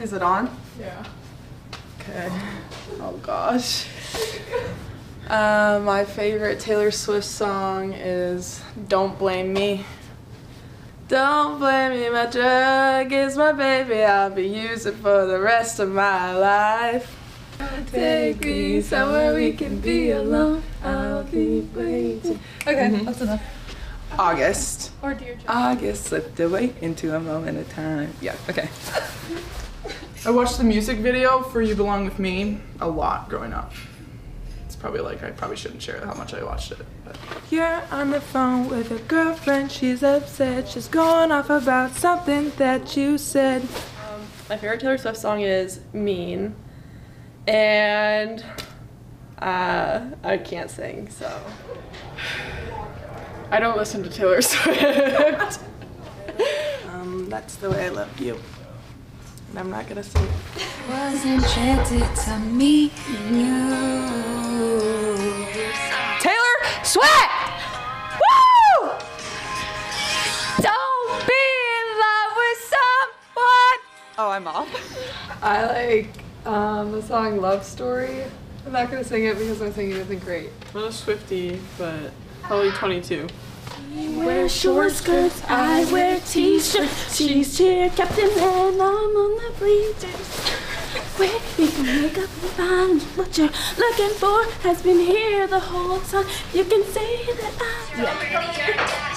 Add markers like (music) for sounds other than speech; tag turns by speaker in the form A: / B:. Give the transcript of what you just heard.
A: Is it on?
B: Yeah.
A: Okay. Oh gosh. Uh, my favorite Taylor Swift song is Don't Blame Me. Don't blame me, my drug is my baby. I'll be using for the rest of my life. Take me somewhere we can be alone. I'll be waiting.
B: Okay,
A: Mhm.
B: that's enough.
A: August.
B: Or Dear John.
A: August slipped away into a moment of time. Yeah, okay.
C: I watched the music video for You Belong With Me a lot growing up. It's probably like I probably shouldn't share how much I watched it. But.
A: You're on the phone with a girlfriend, she's upset, she's going off about something that you said.
D: Um, my favorite Taylor Swift song is Mean. And uh, I can't sing, so. I don't listen to Taylor (laughs) Swift.
A: Um, that's the way I love you. And I'm not gonna sing it.
E: Was enchanted to meet you.
A: Taylor Swift! Woo! Don't be in love with someone! Oh, I'm off.
B: I like um, the song Love Story. I'm not gonna sing it because I'm singing it isn't great.
D: I'm not a Swiftie, but probably 22.
E: Wear short skirts, I wear t-shirts. She's cheer captain and I'm on the bleachers. Where we can wake up and find what you're looking for has been here the whole time. You can say that I'm. Yeah.